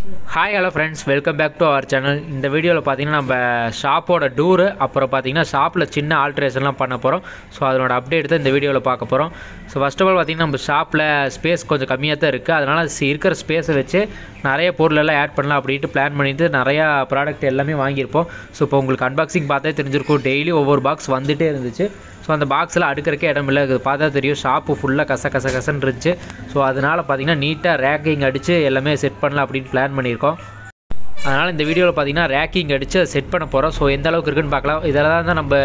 Hi hello friends welcome back to our channel இந்த வீடியோவில் பார்த்தீங்கன்னா நம்ம ஷாப்போட டூரு அப்புறம் பார்த்தீங்கன்னா ஷாப்பில் சின்ன ஆல்ட்ரேஷன்லாம் பண்ண போகிறோம் ஸோ அதனோட அப்டேட் தான் இந்த வீடியோவில் பார்க்க போகிறோம் ஸோ ஃபஸ்ட் ஆஃப் ஆல் பார்த்தீங்கன்னா நம்ம ஷாப்பில் ஸ்பேஸ் கொஞ்சம் கம்மியாக தான் இருக்குது அதனால் இருக்கிற ஸ்பேஸை வச்சு நிறைய பொருளெல்லாம் ஆட் பண்ணலாம் அப்படின்ட்டு பிளான் பண்ணிவிட்டு நிறையா ப்ராடக்ட் எல்லாமே வாங்கியிருப்போம். ஸோ இப்போ உங்களுக்கு அன்பாக்சிங் பார்த்தே தெரிஞ்சிருக்கும். டெய்லி ஒவ்வொரு பாக்ஸ் வந்துகிட்டே இருந்துச்சு. ஸோ அந்த பாக்ஸில் அடுக்கிறக்கே இடம் இல்லை. பார்த்தா தெரியும். ஷாப்பு ஃபுல்லாக கச கச கசன்னு இருந்துச்சு. ஸோ அதனால் பார்த்திங்கன்னா நீட்டாக ரேக்கிங் அடித்து எல்லாமே செட் பண்ணலாம் அப்படின்னு பிளான் பண்ணியிருக்கோம். அதனால் இந்த வீடியோவில் பார்த்தீங்கன்னா ரேக்கிங் அடித்து செட் பண்ண போகிறோம் ஸோ எந்த அளவுக்கு இருக்குன்னு பார்க்கலாம். இதில் தான் நம்ம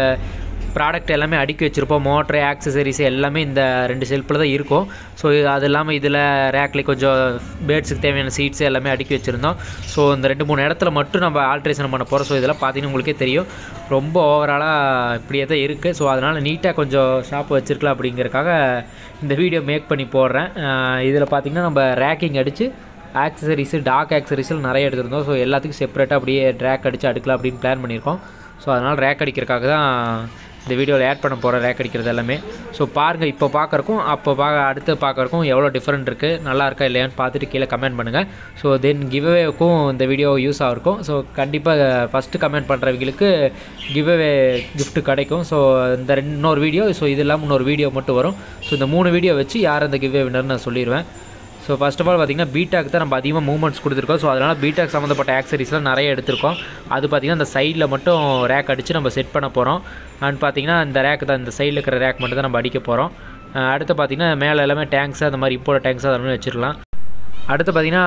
ப்ராடக்ட் எல்லாமே அடுக்கி வச்சுருப்போம். மோட்ரு ஆக்சசரிஸ் எல்லாமே இந்த ரெண்டு செல்ஃபில் தான் இருக்கும். ஸோ அது இல்லாமல் இதில் ரேக்கில் கொஞ்சம் பேர்ட்ஸுக்கு தேவையான சீட்ஸ் எல்லாமே அடுக்கி வச்சுருந்தோம். ஸோ இந்த ரெண்டு மூணு இடத்துல மட்டும் நம்ம ஆல்ட்ரேஷன் பண்ண போகிறோம் ஸோ இதெல்லாம் பார்த்தீங்கன்னா உங்களுக்கே தெரியும். ரொம்ப ஓவராலாக இப்படியே தான் இருக்குது ஸோ அதனால் நீட்டாக கொஞ்சம் ஷாப் வச்சுருக்கலாம் அப்படிங்கிறக்காக இந்த வீடியோ மேக் பண்ணி போடுறேன். இதில் பார்த்தீங்கன்னா நம்ம ரேக்கிங் அடித்து ஆக்சசரிஸு டாக் ஆக்சசரிஸில் நிறைய எடுத்திருந்தோம். ஸோ எல்லாத்துக்கும் செப்பரேட்டாக அப்படியே ட்ராக் அடித்து அடுக்கலாம் அப்படின்னு பிளான் பண்ணியிருக்கோம். ஸோ அதனால் ரேக் அடிக்கிறதுக்காக தான் இந்த வீடியோவில் ஆட் பண்ண போகிற ரேக் அடிக்கிறது எல்லாமே. ஸோ பாருங்கள் இப்போ பார்க்குறக்கும் அப்போ பார்க்க அடுத்து பார்க்குறக்கும் எவ்வளோ டிஃப்ரெண்ட் இருக்குது நல்லா இருக்கா இல்லையான்னு பார்த்துட்டு கீழே கமெண்ட் பண்ணுங்கள் ஸோ தென் கிவ்அவேக்கும் இந்த வீடியோ யூஸ் ஆகிருக்கும் ஸோ கண்டிப்பாக ஃபஸ்ட்டு கமெண்ட் பண்ணுறவங்களுக்கு கிவ்அவே கிஃப்ட் கிடைக்கும். ஸோ இந்த ரெண்டு இன்னொரு வீடியோ ஸோ இது இல்லாமல் இன்னொரு வீடியோ மட்டும் வரும். ஸோ இந்த மூணு வீடியோ வச்சு யார் அந்த கிவ்அவே வின்னர்னு நான் சொல்லிடுவேன் ஸோ ஃபஸ்ட் ஆஃப் ஆல் பார்த்திங்கன்னா பீட்டாக்கு தான் நம்ம அதிகமாக மூவ்மெண்ட்ஸ் கொடுத்துருக்கோம். ஸோ அதனால் பீட்டாக் சம்மந்தப்பட்ட ஆக்சரிஸ்லாம் நிறைய எடுத்திருக்கோம். அது பார்த்தீங்கன்னா அந்த சைடில் மட்டும் ரேக் அடித்து நம்ம செட் பண்ண போகிறோம் அண்ட் பார்த்திங்கன்னா இந்த ரேக் தான் இந்த சைடில் இருக்கிற ரேக் மட்டும் தான் நம்ம அடிக்க போகிறோம் அடுத்து பார்த்தீங்கன்னா மேலே எல்லாமே டேங்க்ஸ் அந்த மாதிரி இப்போ டேங்க்ஸ் அதெல்லாம் வச்சிடலாம் அடுத்து பார்த்தீங்கன்னா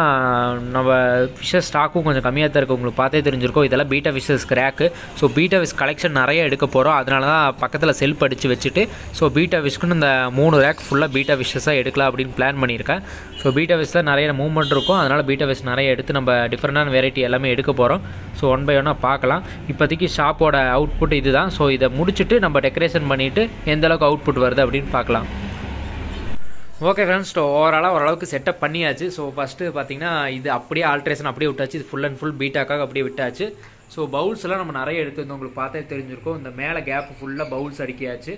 நம்ம ஃபிஷ்ஷஸ் ஸ்டாக்கும் கொஞ்சம் கம்மியாக தான் இருக்குது உங்களுக்கு பார்த்தே தெரிஞ்சிருக்கோம். இதெல்லாம் betta fishes rack so betta fish collection நிறைய எடுக்க போகிறோம் அதனால தான் பக்கத்தில் செல்ஃப் அடித்து வச்சுட்டு ஸோ பீட்டா ஃபிஷ்க்குன்னு இந்த மூணு ரேக் ஃபுல்லாக பீட்டா ஃபிஷ்ஷஸாக எடுக்கலாம் அப்படின்னு பிளான் பண்ணியிருக்கேன். ஸோ பீட்டா ஃபிஷ்ஷில் நிறைய மூவ்மெண்ட் இருக்கும். அதனால் பீட்டா ஃபிஷ் நிறைய எடுத்து நம்ம டிஃப்ரெண்டான வெரைட்டி எல்லாமே எடுக்க போகிறோம் ஸோ ஒன் பை ஒன்னாக பார்க்கலாம். இப்போதைக்கு ஷாப்போட அவுட்புட் இதுதான். ஸோ இதை முடிச்சுட்டு நம்ம டெக்கரேஷன் பண்ணிவிட்டு எந்தளவுக்கு அவுட்புட் வருது அப்படின்னு பார்க்கலாம். ஓகே ஃப்ரெண்ட்ஸ் ஸோ ஓவராலாக ஓரளவுக்கு செட்டப் பண்ணியாச்சு. ஸோ ஃபஸ்ட்டு பார்த்தீங்கன்னா இது அப்படியே ஆல்ட்ரேஷன் அப்படியே விட்டாச்சு. இது ஃபுல் அண்ட் ஃபுல் பீட்டாக்காக அப்படியே விட்டாச்சு. ஸோ பவுல்ஸ் எல்லாம் நம்ம நிறைய எடுத்துருந்தோம் உங்களுக்கு பார்த்தே தெரிஞ்சிருக்கும். இந்த மேலே கேப் ஃபுல்லாக பவுல்ஸ் அடிக்கியாச்சு.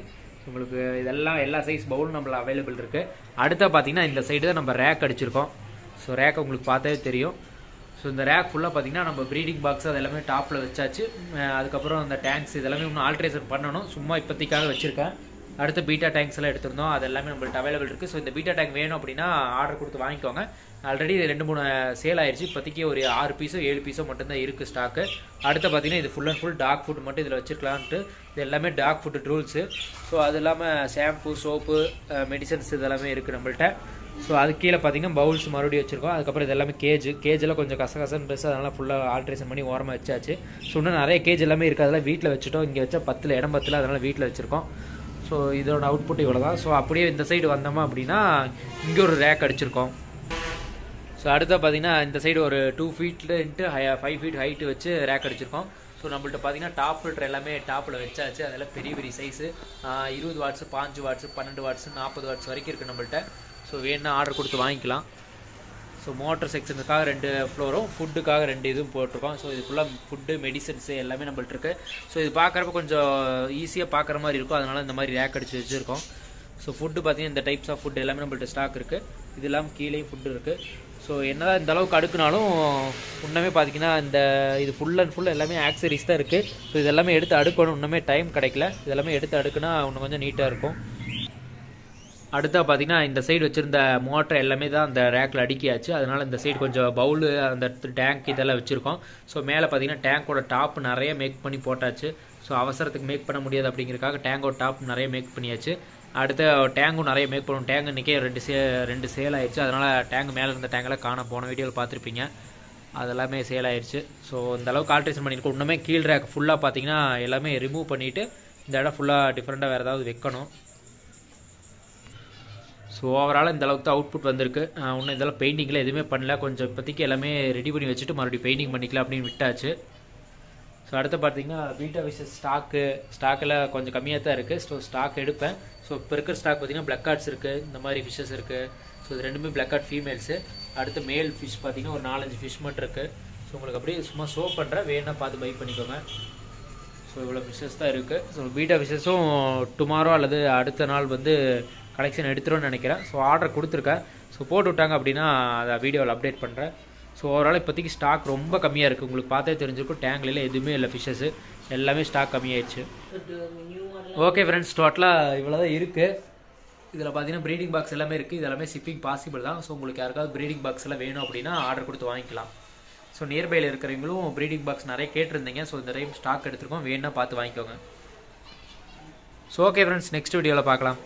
உங்களுக்கு இதெல்லாம் எல்லா சைஸ் பவுலும் நம்மள அவைலபிள் இருக்குது அடுத்த பார்த்தீங்கன்னா இந்த சைடு தான் நம்ம ரேக் அடிச்சிருக்கோம். ஸோ ரேக் உங்களுக்கு பார்த்தே தெரியும். ஸோ இந்த ரேக் ஃபுல்லாக பார்த்தீங்கன்னா நம்ம ப்ரீடிங் பாக்ஸ் அது எல்லாமே டாப்பில் வச்சாச்சு. அதுக்கப்புறம் அந்த டேங்க்ஸ் இதெல்லாமே இன்னும் ஆல்ட்ரேஷன் பண்ணணும். சும்மா இப்போதைக்காக வச்சுருக்கேன். அடுத்து பீட்டா டேங்க்ஸ் எல்லாம் எடுத்திருந்தோம். அது எல்லாமே நம்மள்ட்ட அவைலபிள் இருக்குது ஸோ இந்த பீட்டா டேங்க் வேணும் அப்படின்னா ஆர்டர் கொடுத்து வாங்கிக்கோங்க. ஆல்ரெடி ரெண்டு மூணு சேல் ஆயிடுச்சு இப்போதைக்கு ஒரு ஆறு பீஸோ ஏழு பீஸோ மட்டும்தான் இருக்குது ஸ்டாக்கு அடுத்து பார்த்தீங்கன்னா இது full and full dog food மட்டும் இதில் வச்சிருக்கலான்ட்டு இது எல்லாமே டாக் ஃபுட் ரூல்ஸு ஸோ அது இல்லாமல் ஷாம்பு சோப்பு மெடிசன்ஸ் இதெல்லாமே இருக்குது நம்மள்ட்ட. ஸோ அது கீழே பார்த்தீங்கன்னா பவுல்ஸ் மறுபடியும் வச்சிருக்கோம். அதுக்கப்புறம் இது எல்லாமே கேஜ் கேஜெல்லாம் கொஞ்சம் கசகசன் கசன்னு ட்ரெஸ் அதனால் ஃபுல்லாக ஆல்ட்ரேஷன் பண்ணி ஓரமாக வச்சாச்சு. ஸோ இன்னும் நிறைய கேஜ் எல்லாமே இருக்குது அதெல்லாம் வீட்டில் வச்சுட்டோம். இங்கே வச்சா பத்தில் இடம் பத்தில் அதனால் வீட்டில் வச்சுருக்கோம். ஸோ இதோட அவுட்புட் இவ்வளோ தான் ஸோ அப்படியே இந்த சைடு வந்தோமா அப்படின்னா இங்கே ஒரு ரேக் அடிச்சிருக்கோம். ஸோ அடுத்த பார்த்தீங்கன்னா இந்த சைடு ஒரு two ஃபீட்லன்ட்டு high five feet height வச்சு ரேக் அடிச்சிருக்கோம். ஸோ நம்மள்ட்ட பார்த்தீங்கன்னா டாப் ஃபில்டர் எல்லாமே டாப்பில் வச்சாச்சு. அதெல்லாம் பெரிய பெரிய சைஸு இருபது வாட்ஸு பாஞ்சு வாட்ஸு பன்னெண்டு வாட்ஸு நாற்பது வாட்ஸ் வரைக்கும் இருக்குது நம்மள்ட்ட. ஸோ வேணும்னா ஆர்டர் கொடுத்து வாங்கிக்கலாம். ஸோ மோட்டர் செக்ஷனுக்காக ரெண்டு ஃப்ளோரும் ஃபுட்டுக்காக ரெண்டு இதுவும் போட்டிருக்கோம். ஸோ இது ஃபுல்லாக ஃபுட்டு மெடிசன்ஸு எல்லாமே நம்மள்ட்ட இருக்குது ஸோ இது பார்க்குறப்ப கொஞ்சம் ஈஸியாக பார்க்குற மாதிரி இருக்கும். அதனால் இந்த மாதிரி ரேக் அடிச்சு வச்சுருக்கோம். ஸோ ஃபுட்டு பார்த்தீங்கன்னா இந்த டைப்ஸ் ஆஃப் ஃபுட் எல்லாமே நம்மள்ட்ட ஸ்டாக் இருக்குது இது இல்லாமல் கீழேயும் ஃபுட்டு இருக்குது ஸோ என்னதான் இந்த அளவுக்கு அடுக்குனாலும் இன்னுமே பார்த்தீங்கன்னா இந்த இது ஃபுல் அண்ட் ஃபுல் எல்லாமே ஆக்சரிஸ் தான் இருக்குது ஸோ இது எல்லாமே எடுத்து அடுக்கணும். இன்னுமே டைம் கிடைக்கல. இது எல்லாமே எடுத்து அடுக்குனா இன்னும் கொஞ்சம் நீட்டாக இருக்கும். அடுத்தா பார்த்தீங்கன்னா இந்த சைடு வச்சிருந்த மோட்டர் எல்லாமே தான் அந்த ரேக்கில் அடுக்கியாச்சு. அதனால இந்த சைடு கொஞ்சம் பவுலு அந்த டேங்க் இதெல்லாம் வச்சுருக்கோம். ஸோ மேலே பார்த்தீங்கன்னா டேங்கோட டாப் நிறைய மேக் பண்ணி போட்டாச்சு. ஸோ அவசரத்துக்கு மேக் பண்ண முடியாது அப்படிங்கிறக்காக டேங்கோட டாப் நிறைய மேக் பண்ணியாச்சு. அடுத்து டேங்கும் நிறைய மேக் பண்ணும் டேங்க் இன்றைக்கே ரெண்டு சே ரெண்டு சேல் ஆயிடுச்சு அதனால் டேங்க் மேலே இருந்த டேங்கெல்லாம் காண போன வீடியோவில் பார்த்துருப்பீங்க அதெல்லாமே சேல் ஆயிடுச்சு ஸோ இந்த அளவுக்கு ஆல்ட்ரேஷன் பண்ணியிருக்கோம். இன்னுமே கீழ் ரேக் ஃபுல்லாக பார்த்தீங்கன்னா எல்லாமே ரிமூவ் பண்ணிவிட்டு இந்த இடம் ஃபுல்லாக டிஃப்ரெண்ட்டாக வேறு ஏதாவது வைக்கணும். ஸோ ஓவரால் இந்த அளவுக்கு தான் அவுட்புட் வந்திருக்கு. இன்னும் இதெல்லாம் பெயிண்டிங்கில் எதுவுமே பண்ணல. கொஞ்சம் இப்போதைக்கு எல்லாமே ரெடி பண்ணி வச்சுட்டு மறுபடியும் பெயிண்டிங் பண்ணிக்கலாம் அப்படின்னு விட்டாச்சு. ஸோ அடுத்து பார்த்தீங்கன்னா பீட்டா விசஸ் ஸ்டாக்கு ஸ்டாக்கில் கொஞ்சம் கம்மியாக தான் இருக்குது ஸோ ஸ்டாக் எடுப்பேன். ஸோ இப்போ இருக்கிற ஸ்டாக் பார்த்தீங்கன்னா பிளக் கார்ட்ஸ் இருக்குது இந்த மாதிரி ஃபிஷ்ஷஸ் இருக்குது ஸோ இது ரெண்டுமே பிளக் கார்ட் ஃபீமேல்ஸு அடுத்து மேல் ஃபிஷ் பார்த்தீங்கன்னா ஒரு நாலஞ்சு ஃபிஷ் மட்டும் இருக்குது ஸோ உங்களுக்கு அப்படியே சும்மா ஷோ பண்ணுறேன் வேணால் பார்த்து பை பண்ணிக்கோங்க. ஸோ இவ்வளோ ஃபிஷஸ் தான் இருக்குது ஸோ பீட்டா ஃபிஷஸும் டுமாரோ அல்லது அடுத்த நாள் வந்து கலெக்ஷன் எடுத்துருன்னு நினைக்கிறேன். ஸோ ஆர்டர் கொடுத்துருக்கேன். ஸோ போட்டு விட்டாங்க அப்படின்னா அதை வீடியோவில் அப்டேட் பண்ணுறேன் ஸோ ஓவரால் இப்போதைக்கு ஸ்டாக் ரொம்ப கம்மியாக இருக்குது உங்களுக்கு பார்த்தே தெரிஞ்சிருக்கும். டேங்க்ல எதுவுமே இல்லை ஃபிஷ்ஷஸ் எல்லாமே ஸ்டாக் கம்மியாயிடுச்சு. ஓகே ஃப்ரெண்ட்ஸ் டோட்டலாக இவ்வளோ தான் இருக்குது இதில் பார்த்தீங்கன்னா ப்ரீடிங் பாக்ஸ் எல்லாமே இருக்குது இது எல்லாமே ஷிப்பிங் பாசிபிள் தான். ஸோ உங்களுக்கு யாருக்காவது ப்ரீடிங் பாக்ஸ் எல்லாம் வேணும் அப்படின்னா ஆர்டர் கொடுத்து வாங்கிக்கலாம். ஸோ நியர்பையில் இருக்கிறவங்களும் ப்ரீடிங் பாக்ஸ் நிறைய கேட்டிருந்தீங்க. ஸோ இந்த டைம் ஸ்டாக் எடுத்துருக்கோம். வேணும்னா பார்த்து வாங்கிக்கோங்க. ஸோ ஓகே ஃப்ரெண்ட்ஸ் நெக்ஸ்ட் வீடியோவில் பார்க்கலாம்.